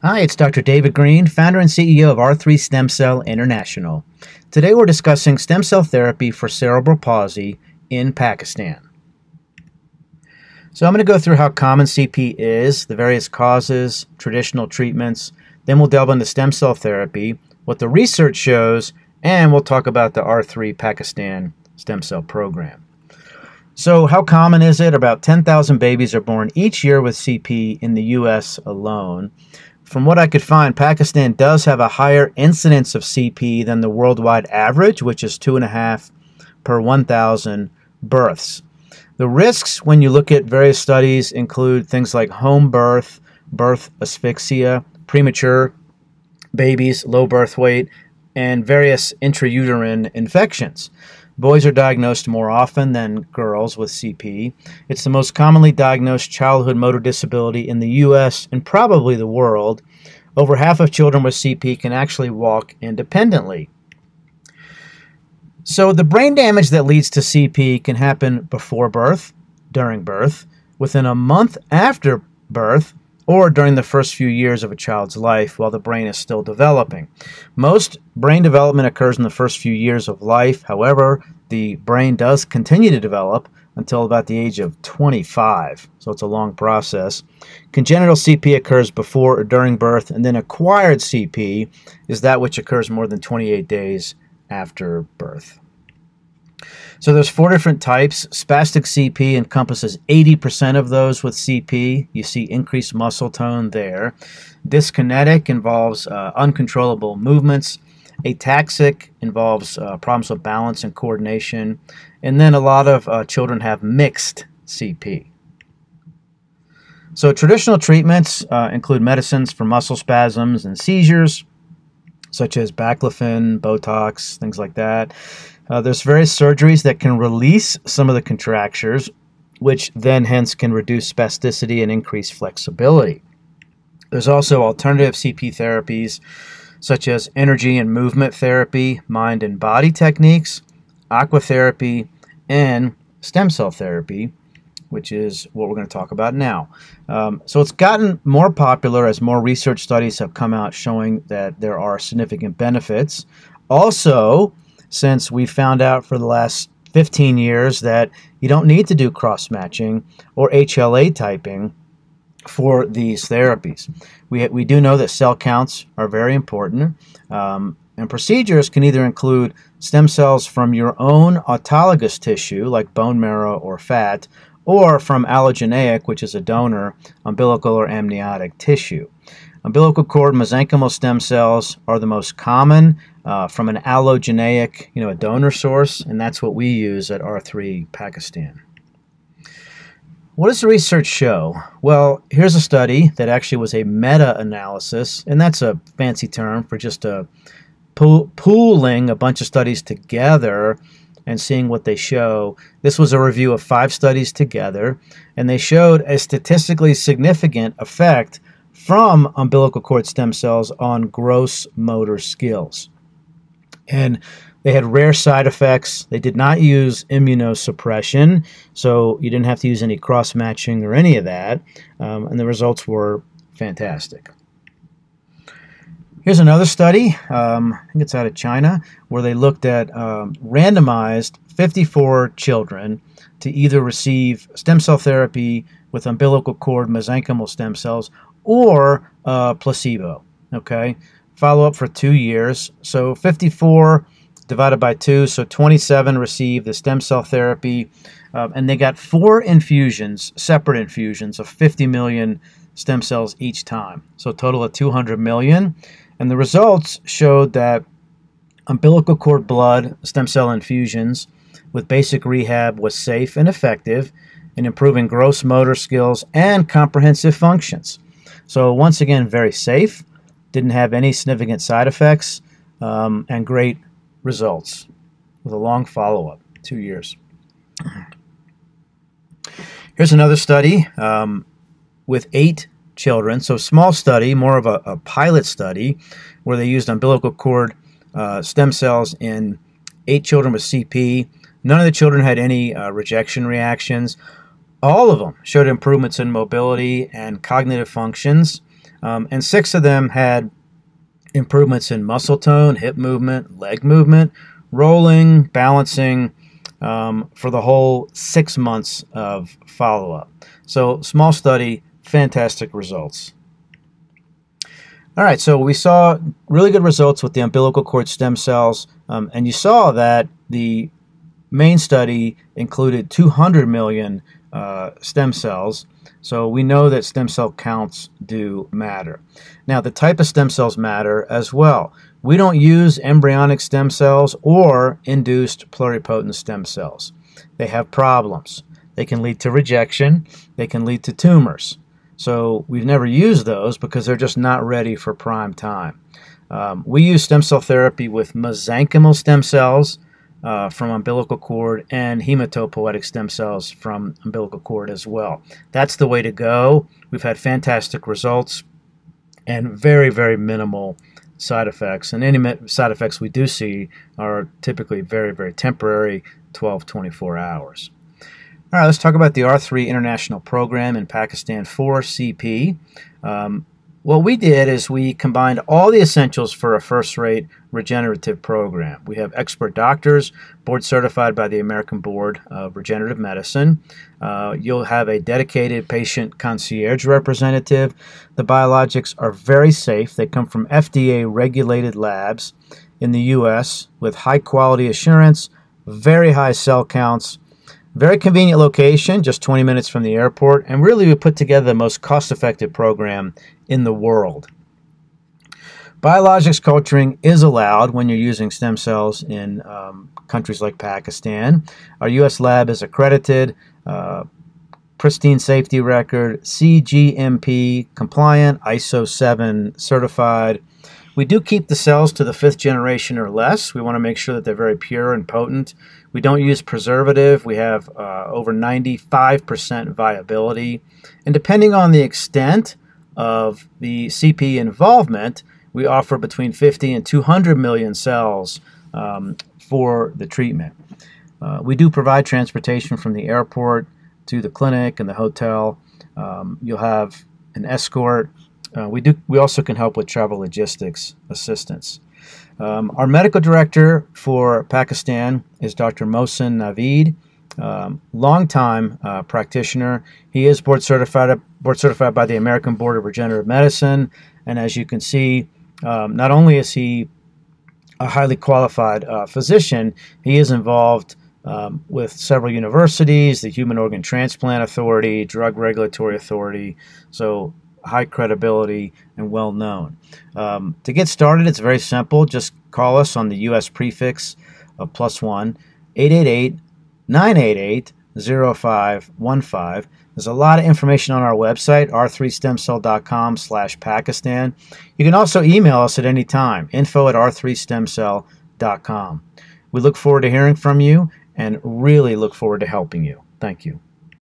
Hi, it's Dr. David Green, founder and CEO of R3 Stem Cell International. Today we're discussing stem cell therapy for cerebral palsy in Pakistan. So I'm going to go through how common CP is, the various causes, traditional treatments, then we'll delve into stem cell therapy, what the research shows, and we'll talk about the R3 Pakistan stem cell program. So, how common is it? About 10,000 babies are born each year with CP in the U.S. alone. From what I could find, Pakistan does have a higher incidence of CP than the worldwide average, which is 2.5 per 1,000 births. The risks, when you look at various studies, include things like home birth, birth asphyxia, premature babies, low birth weight, and various intrauterine infections. Boys are diagnosed more often than girls with CP. It's the most commonly diagnosed childhood motor disability in the US and probably the world. Over half of children with CP can actually walk independently. So, the brain damage that leads to CP can happen before birth, during birth, within a month after birth, or during the first few years of a child's life while the brain is still developing. Most brain development occurs in the first few years of life. However, the brain does continue to develop until about the age of 25, so it's a long process. Congenital CP occurs before or during birth, and then acquired CP is that which occurs more than 28 days after birth. So there's four different types. Spastic CP encompasses 80% of those with CP. You see increased muscle tone there. Dyskinetic involves uh, uncontrollable movements. Ataxic involves uh, problems with balance and coordination. And then a lot of uh, children have mixed CP. So traditional treatments uh, include medicines for muscle spasms and seizures, such as baclofen, Botox, things like that. Uh, there's various surgeries that can release some of the contractures, which then hence can reduce spasticity and increase flexibility. There's also alternative CP therapies such as energy and movement therapy, mind and body techniques, aquatherapy, and stem cell therapy, which is what we're going to talk about now. Um, so it's gotten more popular as more research studies have come out showing that there are significant benefits. Also, since we found out for the last 15 years that you don't need to do cross matching or HLA typing for these therapies. We, we do know that cell counts are very important, um, and procedures can either include stem cells from your own autologous tissue, like bone marrow or fat, or from allogeneic, which is a donor, umbilical or amniotic tissue. Umbilical cord mesenchymal stem cells are the most common uh, from an allogeneic, you know, a donor source, and that's what we use at R3 Pakistan. What does the research show? Well, here's a study that actually was a meta-analysis, and that's a fancy term for just a pool, pooling a bunch of studies together and seeing what they show. This was a review of five studies together, and they showed a statistically significant effect from umbilical cord stem cells on gross motor skills and they had rare side effects. They did not use immunosuppression, so you didn't have to use any cross matching or any of that, um, and the results were fantastic. Here's another study, um, I think it's out of China, where they looked at um, randomized 54 children to either receive stem cell therapy with umbilical cord mesenchymal stem cells or uh, placebo. Okay, follow up for two years. So 54 divided by two, so 27 received the stem cell therapy, um, and they got four infusions, separate infusions of 50 million stem cells each time. So total of 200 million. And the results showed that umbilical cord blood stem cell infusions with basic rehab was safe and effective in improving gross motor skills and comprehensive functions. So once again, very safe didn't have any significant side effects, um, and great results with a long follow up, two years. Here's another study um, with eight children. So, small study, more of a, a pilot study, where they used umbilical cord uh, stem cells in eight children with CP. None of the children had any uh, rejection reactions. All of them showed improvements in mobility and cognitive functions. Um, and six of them had improvements in muscle tone, hip movement, leg movement, rolling, balancing um, for the whole six months of follow up. So, small study, fantastic results. All right, so we saw really good results with the umbilical cord stem cells, um, and you saw that the main study included 200 million uh, stem cells. So we know that stem cell counts do matter. Now, the type of stem cells matter as well. We don't use embryonic stem cells or induced pluripotent stem cells. They have problems. They can lead to rejection, they can lead to tumors. So we've never used those because they're just not ready for prime time. Um, we use stem cell therapy with mesenchymal stem cells uh, from umbilical cord and hematopoietic stem cells from umbilical cord as well. That's the way to go. We've had fantastic results and very, very minimal side effects. And any side effects we do see are typically very, very temporary 12, 24 hours. All right, let's talk about the R3 International Program in Pakistan for CP. Um, what we did is we combined all the essentials for a first-rate regenerative program. We have expert doctors, board certified by the American Board of Regenerative Medicine. Uh, you'll have a dedicated patient concierge representative. The biologics are very safe. They come from FDA-regulated labs in the U.S. with high-quality assurance, very high cell counts, very convenient location, just 20 minutes from the airport, and really we put together the most cost-effective program in the world. Biologics culturing is allowed when you're using stem cells in um, countries like Pakistan. Our U.S. lab is accredited, uh, pristine safety record, CGMP compliant, ISO 7 certified. We do keep the cells to the fifth generation or less. We want to make sure that they're very pure and potent. We don't use preservative. We have uh, over 95% viability. And depending on the extent of the CP involvement, we offer between 50 and 200 million cells um, for the treatment. Uh, we do provide transportation from the airport to the clinic and the hotel. Um, you'll have an escort uh, we do. We also can help with travel logistics assistance. Um, our medical director for Pakistan is Dr. Mohsin Naveed, um, longtime uh, practitioner. He is board certified board certified by the American Board of Regenerative Medicine, and as you can see, um, not only is he a highly qualified uh, physician, he is involved um, with several universities, the Human Organ Transplant Authority, Drug Regulatory Authority. So high credibility and well known. Um, to get started, it's very simple. Just call us on the U.S. prefix of plus one 888 988 0515. There's a lot of information on our website, r3stemcell.com slash Pakistan. You can also email us at any time, info at r3stemcell.com. We look forward to hearing from you and really look forward to helping you. Thank you.